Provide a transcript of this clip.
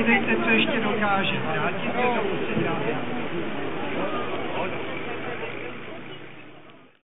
podívejte, co ještě dokáže. Vrátit se do ústředí.